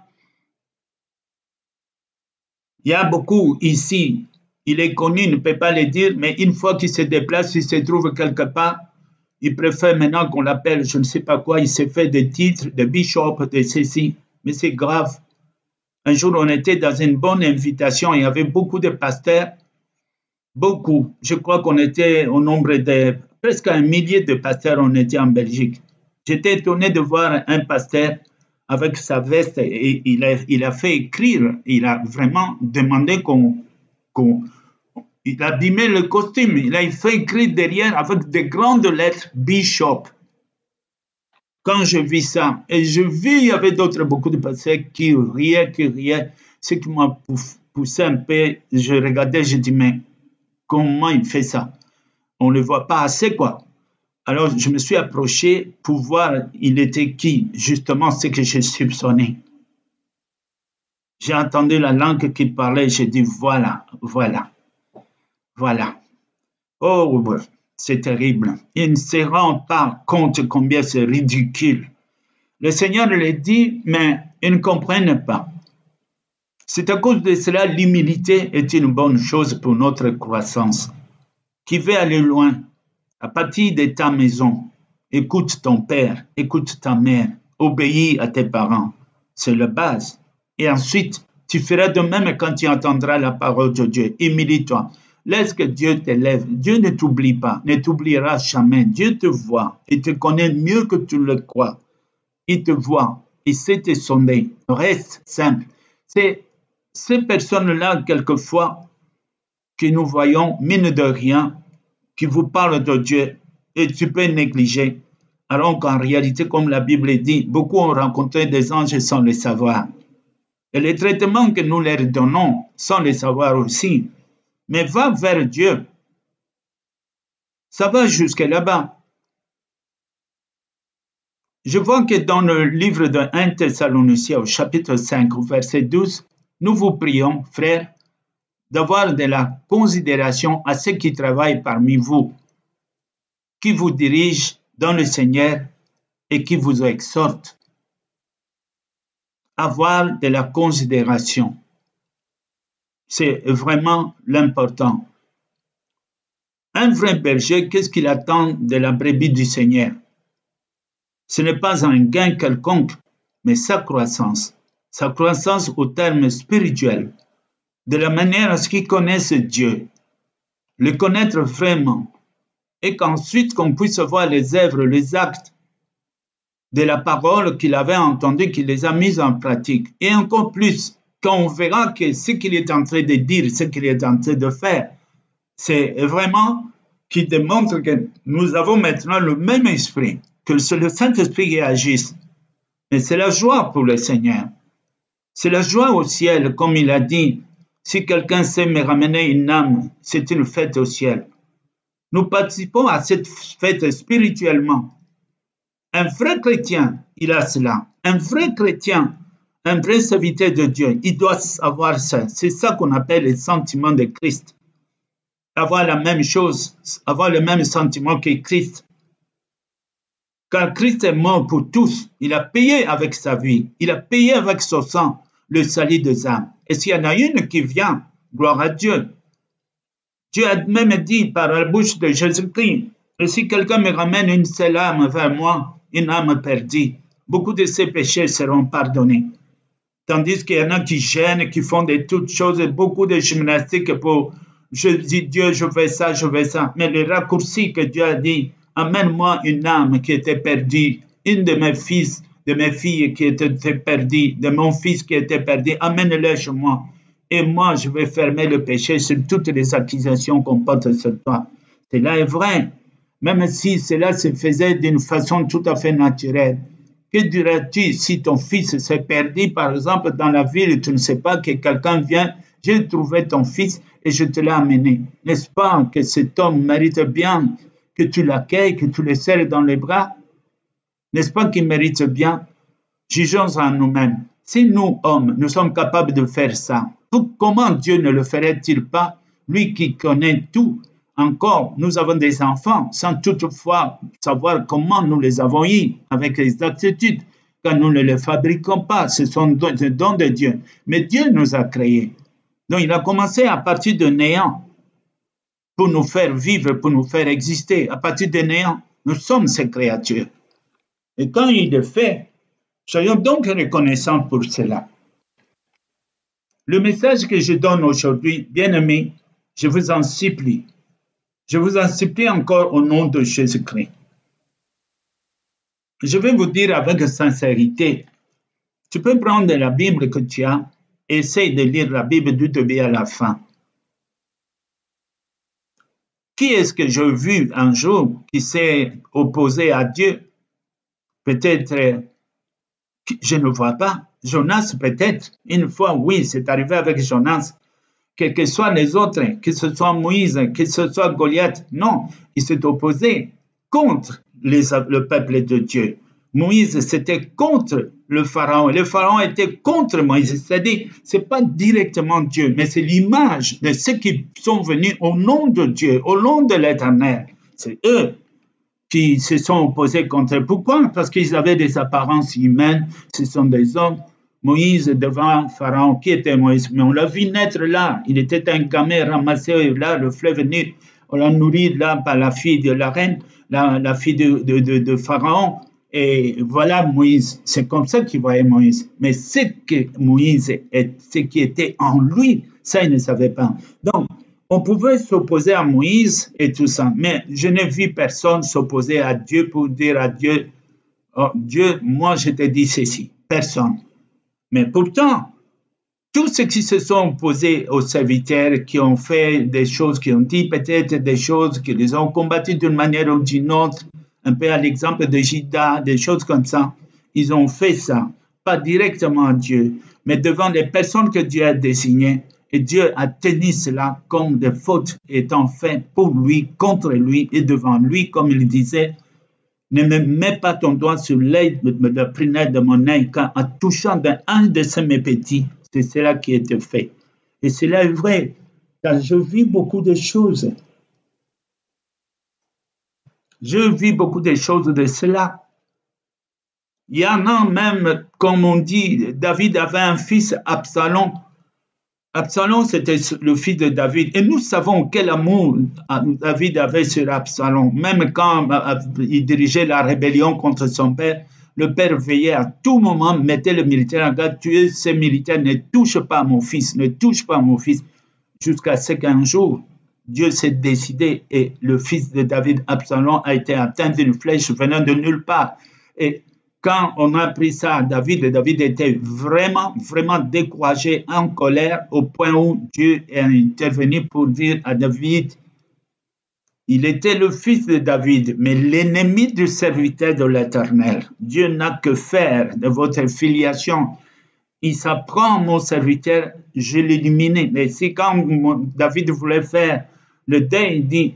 il y a beaucoup ici, il est connu, il ne peut pas le dire, mais une fois qu'il se déplace, il se trouve quelque part, il préfère maintenant qu'on l'appelle, je ne sais pas quoi, il s'est fait des titres de bishop, de ceci, mais c'est grave. Un jour, on était dans une bonne invitation, il y avait beaucoup de pasteurs, beaucoup. Je crois qu'on était au nombre de presque un millier de pasteurs, on était en Belgique. J'étais étonné de voir un pasteur avec sa veste et il a, fait écrire, il a vraiment demandé qu'on, qu'on il a abîmé le costume, il a fait écrire derrière avec de grandes lettres Bishop. Quand je vis ça, et je vis, il y avait d'autres, beaucoup de pasteurs qui riaient, qui riaient, ce qui m'a poussé un peu, je regardais, je dis, mais comment il fait ça? On ne le voit pas assez, quoi. Alors, je me suis approché pour voir il était qui, justement ce que j'ai soupçonné. J'ai entendu la langue qu'il parlait, j'ai dit voilà, voilà, voilà. Oh, c'est terrible. Il ne se rend pas compte combien c'est ridicule. Le Seigneur le dit, mais ils ne comprennent pas. C'est à cause de cela l'humilité est une bonne chose pour notre croissance. Qui veut aller loin? À partir de ta maison, écoute ton père, écoute ta mère, obéis à tes parents. C'est la base. Et ensuite, tu feras de même quand tu entendras la parole de Dieu. Humilie-toi. Laisse que Dieu t'élève. Dieu ne t'oublie pas, ne t'oubliera jamais. Dieu te voit. Il te connaît mieux que tu le crois. Il te voit. Il sait te sonner. Reste simple. C'est ces personnes-là, quelquefois, que nous voyons, mine de rien, qui vous parle de Dieu et tu peux négliger. Alors qu'en réalité, comme la Bible dit, beaucoup ont rencontré des anges sans le savoir. Et les traitements que nous leur donnons sans le savoir aussi. Mais va vers Dieu. Ça va jusque là-bas. Je vois que dans le livre de 1 Thessaloniciens au chapitre 5 verset 12, nous vous prions, frères, d'avoir de la considération à ceux qui travaillent parmi vous, qui vous dirigent dans le Seigneur et qui vous exhortent. Avoir de la considération. C'est vraiment l'important. Un vrai berger, qu'est-ce qu'il attend de la brebis du Seigneur? Ce n'est pas un gain quelconque, mais sa croissance. Sa croissance au terme spirituel de la manière à ce qu'ils connaissent Dieu, le connaître vraiment, et qu'ensuite qu'on puisse voir les œuvres, les actes de la parole qu'il avait entendue, qu'il les a mises en pratique. Et encore plus, quand on verra que ce qu'il est en train de dire, ce qu'il est en train de faire, c'est vraiment qui démontre que nous avons maintenant le même esprit, que c'est le Saint-Esprit qui agisse. Mais c'est la joie pour le Seigneur. C'est la joie au ciel, comme il a dit. Si quelqu'un sait me ramener une âme, c'est une fête au ciel. Nous participons à cette fête spirituellement. Un vrai chrétien, il a cela. Un vrai chrétien, un vrai serviteur de Dieu, il doit avoir ça. C'est ça qu'on appelle le sentiment de Christ. Avoir la même chose, avoir le même sentiment que Christ. Car Christ est mort pour tous. Il a payé avec sa vie. Il a payé avec son sang le salut des âmes. Et s'il y en a une qui vient, gloire à Dieu. Dieu a même dit par la bouche de Jésus-Christ, si quelqu'un me ramène une seule âme vers moi, une âme perdue, beaucoup de ses péchés seront pardonnés. Tandis qu'il y en a qui gênent, qui font de toutes choses, beaucoup de gymnastique pour je dis Dieu, je fais ça, je fais ça. Mais le raccourci que Dieu a dit, amène-moi une âme qui était perdue, une de mes fils, de mes filles qui était perdue, de mon fils qui était perdu, amène-le chez moi. Et moi, je vais fermer le péché sur toutes les accusations qu'on porte sur toi. Cela est vrai, même si cela se faisait d'une façon tout à fait naturelle. Que dirais-tu si ton fils s'est perdu, par exemple, dans la ville, tu ne sais pas que quelqu'un vient, j'ai trouvé ton fils et je te l'ai amené. N'est-ce pas que cet homme mérite bien que tu l'accueilles, que tu le serres dans les bras? N'est-ce pas qu'il mérite bien? Jugeons en nous-mêmes. Si nous, hommes, nous sommes capables de faire ça, comment Dieu ne le ferait-il pas, lui qui connaît tout? Encore, nous avons des enfants sans toutefois savoir comment nous les avons eus avec exactitude, car nous ne les fabriquons pas, ce sont des dons de Dieu. Mais Dieu nous a créés. Donc il a commencé à partir de néant pour nous faire vivre, pour nous faire exister. À partir de néant, nous sommes ces créatures. Et quand il le fait, soyons donc reconnaissants pour cela. Le message que je donne aujourd'hui, bien-aimés, je vous en supplie, je vous en supplie encore au nom de Jésus-Christ. Je vais vous dire avec sincérité, tu peux prendre la Bible que tu as et essaye de lire la Bible du début à la fin. Qui est-ce que j'ai vu un jour qui s'est opposé à Dieu? Peut-être, je ne vois pas. Jonas, peut-être. Une fois, oui, c'est arrivé avec Jonas quels que soient les autres, que ce soit Moïse, que ce soit Goliath. Non, il s'est opposé contre le peuple de Dieu. Moïse, c'était contre le Pharaon. Le Pharaon était contre Moïse. C'est-à-dire, ce n'est pas directement Dieu, mais c'est l'image de ceux qui sont venus au nom de Dieu, au nom de l'Éternel. C'est eux se sont opposés contre. Pourquoi? Parce qu'ils avaient des apparences humaines. Ce sont des hommes Moïse devant Pharaon. Qui était Moïse? Mais on l'a vu naître là. Il était un gamin ramassé là, le fleuve venu. On l'a nourri là par la fille de la reine, la, fille de, Pharaon. Et voilà Moïse. C'est comme ça qu'il voyait Moïse. Mais ce que Moïse est, ce qui était en lui, ça, il ne savait pas. Donc, on pouvait s'opposer à Moïse et tout ça, mais je n'ai vu personne s'opposer à Dieu pour dire à Dieu, oh, Dieu, moi je te dis ceci. Personne. Mais pourtant, tous ceux qui se sont opposés aux serviteurs, qui ont fait des choses, qui ont dit peut-être des choses, qui les ont combattus d'une manière ou d'une autre, un peu à l'exemple de Jida, des choses comme ça, ils ont fait ça, pas directement à Dieu, mais devant les personnes que Dieu a désignées. Et Dieu a tenu cela comme des fautes étant faites pour lui, contre lui et devant lui, comme il disait ne me mets pas ton doigt sur l'œil de la prunelle de mon œil, car en touchant un de ces mes petits, c'est cela qui été fait. Et cela est vrai, car je vis beaucoup de choses. Je vis beaucoup de choses de cela. Il y en a même, comme on dit, David avait un fils, Absalom, Absalom, c'était le fils de David. Et nous savons quel amour David avait sur Absalom. Même quand euh, euh, il dirigeait la rébellion contre son père, le père veillait à tout moment, mettait le militaire en garde, tuez ces militaires, ne touche pas à mon fils, ne touche pas à mon fils. Jusqu'à ce qu'un jour, Dieu s'est décidé et le fils de David, Absalom, a été atteint d'une flèche venant de nulle part. Et quand on a pris ça à David, David était vraiment, vraiment découragé, en colère, au point où Dieu est intervenu pour dire à David, il était le fils de David, mais l'ennemi du serviteur de l'Éternel. Dieu n'a que faire de votre filiation. Il s'apprend, mon serviteur, je l'élimine. Mais si quand David voulait faire le deuil, il dit,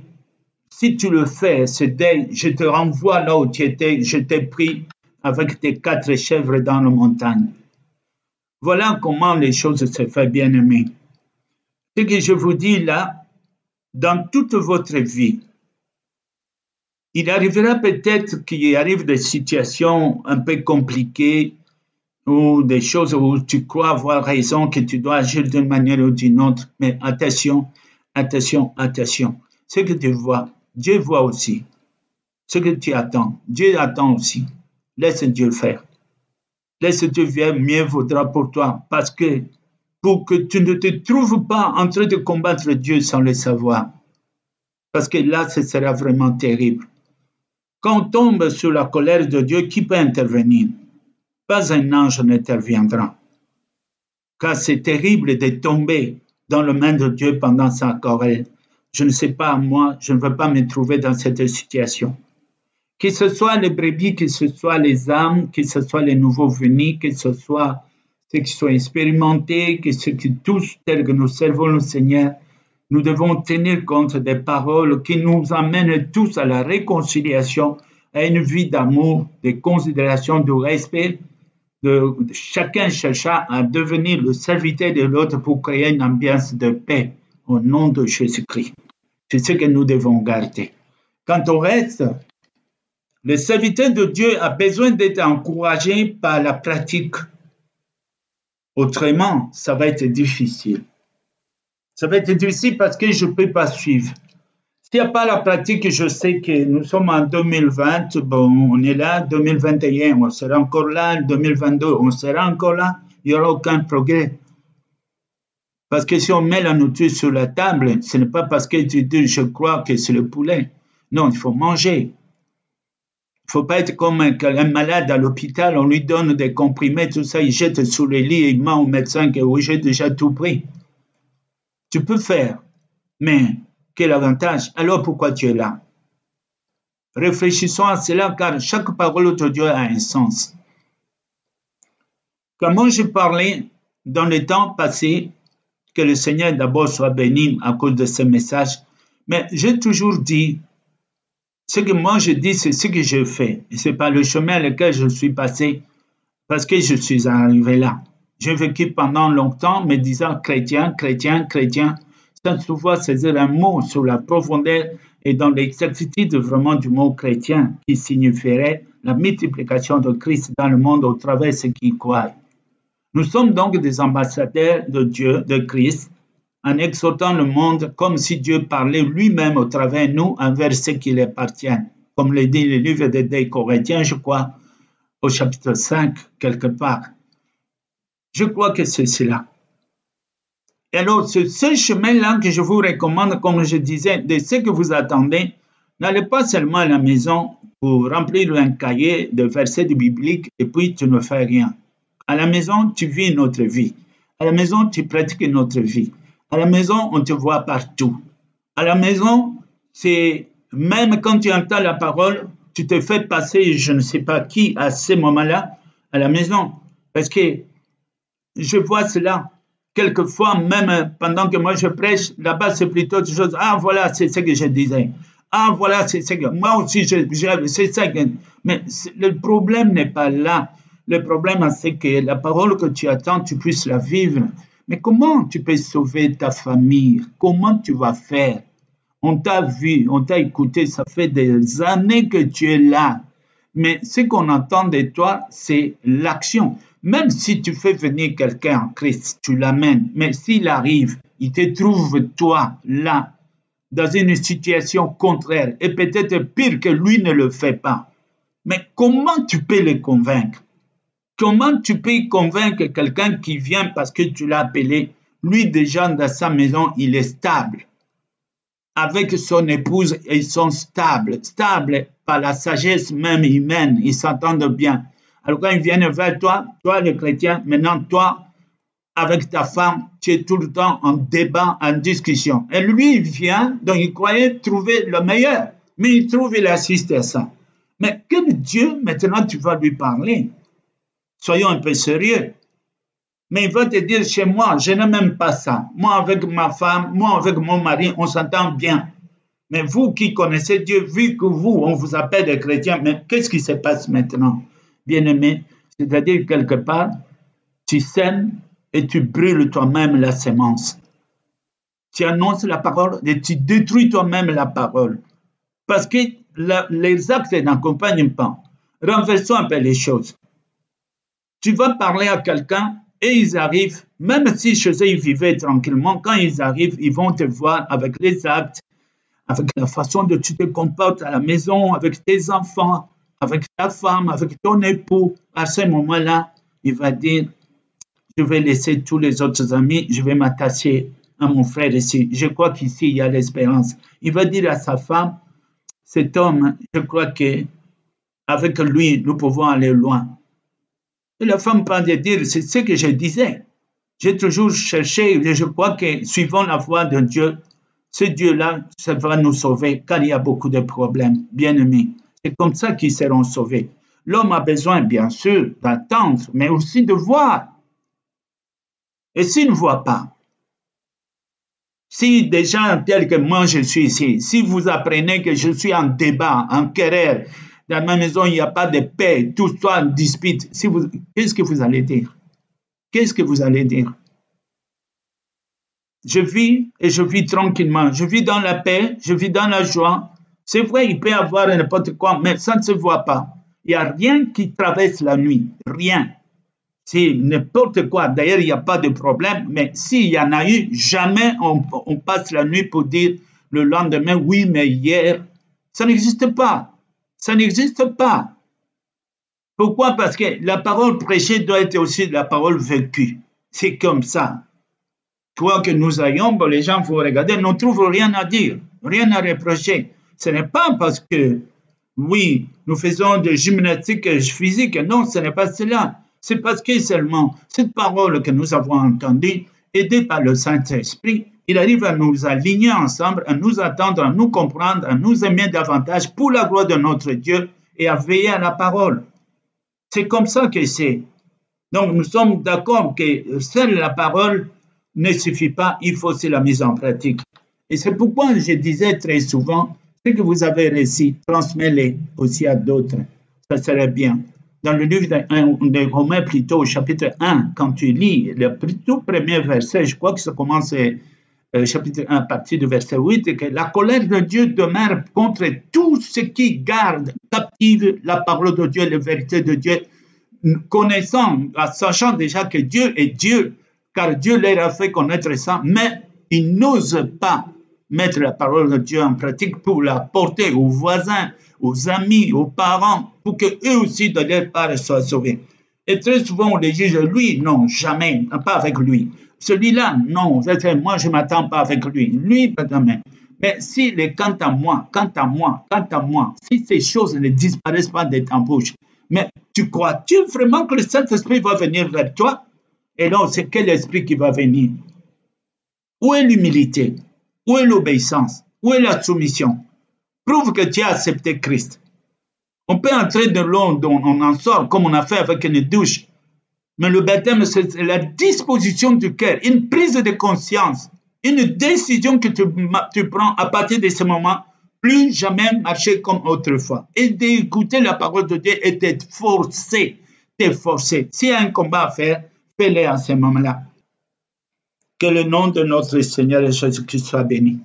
si tu le fais, ce deuil, je te renvoie là où tu étais, je t'ai pris avec tes quatre chèvres dans la montagne. Voilà comment les choses se font, bien aimé. Ce que je vous dis là, dans toute votre vie, il arrivera peut-être qu'il arrive des situations un peu compliquées ou des choses où tu crois avoir raison, que tu dois agir d'une manière ou d'une autre. Mais attention, attention, attention. Ce que tu vois, Dieu voit aussi. Ce que tu attends, Dieu attend aussi. Laisse Dieu faire. Laisse Dieu faire, mieux vaudra pour toi. Parce que pour que tu ne te trouves pas en train de combattre Dieu sans le savoir. Parce que là, ce sera vraiment terrible. Quand on tombe sous la colère de Dieu, qui peut intervenir? Pas un ange n'interviendra. Car c'est terrible de tomber dans le main de Dieu pendant sa colère. Je ne sais pas, moi, je ne veux pas me trouver dans cette situation que ce soit les brebis, que ce soit les âmes, que ce soit les nouveaux venus, que ce soit ceux qui sont expérimentés, que ceux qui tous, tels que nous servons le Seigneur, nous devons tenir compte des paroles qui nous amènent tous à la réconciliation, à une vie d'amour, de considération, de respect, de, chacun cherchant à devenir le serviteur de l'autre pour créer une ambiance de paix au nom de Jésus-Christ. C'est ce que nous devons garder. Quand on reste le serviteur de Dieu a besoin d'être encouragé par la pratique. Autrement, ça va être difficile. Ça va être difficile parce que je ne peux pas suivre. S'il n'y a pas la pratique, je sais que nous sommes en 2020, bon, on est là, 2021, on sera encore là, 2022, on sera encore là, il n'y aura aucun progrès. Parce que si on met la nourriture sur la table, ce n'est pas parce que tu dis je crois que c'est le poulet. Non, il faut manger faut pas être comme un, malade à l'hôpital, on lui donne des comprimés, tout ça, il jette sous le lit et il ment au médecin que j'ai déjà tout pris. Tu peux faire, mais quel avantage? Alors pourquoi tu es là? Réfléchissons à cela car chaque parole de Dieu a un sens. Comment j'ai parlé dans le temps passé, que le Seigneur d'abord soit béni à cause de ce message, mais j'ai toujours dit ce que moi je dis, c'est ce que je fais. Et c'est pas le chemin à lequel je suis passé parce que je suis arrivé là. J'ai vécu pendant longtemps me disant chrétien, chrétien, chrétien, sans pouvoir saisir un mot sur la profondeur et dans l'exactitude vraiment du mot chrétien qui signifierait la multiplication de Christ dans le monde au travers de ceux qui croient. Nous sommes donc des ambassadeurs de Dieu, de Christ, en exhortant le monde comme si Dieu parlait lui-même au travers de nous envers ceux qui lui appartiennent. Comme le dit le livre des Corinthiens, je crois, au chapitre 5, quelque part. Je crois que c'est cela. Et alors, ce, ce chemin-là que je vous recommande, comme je disais, de ce que vous attendez, n'allez pas seulement à la maison pour remplir un cahier de versets du biblique et puis tu ne fais rien. À la maison, tu vis notre vie. À la maison, tu pratiques notre vie. À la maison, on te voit partout. À la maison, c'est même quand tu entends la parole, tu te fais passer je ne sais pas qui à ce moment-là à la maison. Parce que je vois cela. Quelquefois, même pendant que moi je prêche, là-bas c'est plutôt des choses. Ah, voilà, c'est ce que je disais. Ah, voilà, c'est ce que. Moi aussi, c'est ça que. Mais le problème n'est pas là. Le problème, c'est que la parole que tu attends, tu puisses la vivre. Mais comment tu peux sauver ta famille? Comment tu vas faire? On t'a vu, on t'a écouté, ça fait des années que tu es là. Mais ce qu'on entend de toi, c'est l'action. Même si tu fais venir quelqu'un en Christ, tu l'amènes. Mais s'il arrive, il te trouve toi là, dans une situation contraire, et peut-être pire que lui ne le fait pas. Mais comment tu peux le convaincre? Comment tu peux convaincre quelqu'un qui vient parce que tu l'as appelé? Lui, déjà, dans sa maison, il est stable. Avec son épouse, ils sont stables. Stables par la sagesse même humaine. Ils s'entendent bien. Alors quand ils viennent vers toi, toi le chrétien, maintenant toi, avec ta femme, tu es tout le temps en débat, en discussion. Et lui, il vient, donc il croyait trouver le meilleur, mais il trouve, il assiste à ça. Mais quel Dieu, maintenant, tu vas lui parler Soyons un peu sérieux. Mais il va te dire, chez moi, je n'aime même pas ça. Moi, avec ma femme, moi, avec mon mari, on s'entend bien. Mais vous qui connaissez Dieu, vu que vous, on vous appelle des chrétiens, mais qu'est-ce qui se passe maintenant, bien-aimé? C'est-à-dire, quelque part, tu sèmes et tu brûles toi-même la sémence. Tu annonces la parole et tu détruis toi-même la parole. Parce que les actes n'accompagnent pas. Renversons un peu les choses. Tu vas parler à quelqu'un et ils arrivent, même si chez eux ils vivaient tranquillement, quand ils arrivent, ils vont te voir avec les actes, avec la façon dont tu te comportes à la maison, avec tes enfants, avec ta femme, avec ton époux. À ce moment-là, il va dire, je vais laisser tous les autres amis, je vais m'attacher à mon frère ici. Je crois qu'ici, il y a l'espérance. Il va dire à sa femme, cet homme, je crois que avec lui, nous pouvons aller loin. Et la femme peut dire, c'est ce que je disais. J'ai toujours cherché, et je crois que suivant la voie de Dieu, ce Dieu-là, ça va nous sauver, car il y a beaucoup de problèmes, bien aimés. C'est comme ça qu'ils seront sauvés. L'homme a besoin, bien sûr, d'attendre, mais aussi de voir. Et s'il ne voit pas, si des gens tels que moi je suis ici, si vous apprenez que je suis en débat, en querelle, dans ma maison il n'y a pas de paix, tout soit en dispute, si vous, qu'est-ce que vous allez dire? Qu'est-ce que vous allez dire? Je vis et je vis tranquillement, je vis dans la paix, je vis dans la joie. C'est vrai, il peut y avoir n'importe quoi, mais ça ne se voit pas. Il n'y a rien qui traverse la nuit, rien c'est n'importe quoi. D'ailleurs, il n'y a pas de problème, mais s'il y en a eu, jamais on, passe la nuit pour dire le lendemain, oui, mais hier, ça n'existe pas. Ça n'existe pas. Pourquoi? Parce que la parole prêchée doit être aussi la parole vécue. C'est comme ça. Quoi que nous ayons, les gens vont regarder, ne trouvent rien à dire, rien à reprocher. Ce n'est pas parce que, oui, nous faisons de gymnastique physique. Non, ce n'est pas cela c'est parce que seulement cette parole que nous avons entendue, aidée par le Saint-Esprit, il arrive à nous aligner ensemble, à nous attendre, à nous comprendre, à nous aimer davantage pour la gloire de notre Dieu et à veiller à la parole. C'est comme ça que c'est. Donc nous sommes d'accord que seule la parole ne suffit pas, il faut aussi la mise en pratique. Et c'est pourquoi je disais très souvent, ce que vous avez réussi, transmettez-les aussi à d'autres. Ça serait bien dans le livre de, Romains, plutôt au chapitre 1, quand tu lis le tout premier verset, je crois que ça commence euh, chapitre 1 à partir du verset 8, que la colère de Dieu demeure contre tout ce qui garde captive la parole de Dieu, la vérité de Dieu, connaissant, sachant déjà que Dieu est Dieu, car Dieu leur a fait connaître ça, mais ils n'osent pas mettre la parole de Dieu en pratique pour la porter aux voisins, aux amis, aux parents, pour que eux aussi de leur part soient sauvés. Et très souvent, on les juge, lui, non, jamais, pas avec lui. Celui-là, non, moi, je ne m'attends pas avec lui. Lui, jamais. Mais si les quant à moi, quant à moi, quant à moi, si ces choses ne disparaissent pas de ta bouche, mais tu crois-tu vraiment que le Saint-Esprit va venir vers toi? Et là, c'est quel esprit qui va venir? Où est l'humilité? Où est l'obéissance? Où est la soumission? Prouve que tu as accepté Christ. On peut entrer de l'eau on en sort comme on a fait avec une douche. Mais le baptême, c'est la disposition du cœur, une prise de conscience, une décision que tu, prends à partir de ce moment, plus jamais marcher comme autrefois. Et d'écouter la parole de Dieu et d'être forcé, t'es forcé. S'il y a un combat à faire, fais-le à ce moment-là. Que le nom de notre Seigneur Jésus-Christ soit béni.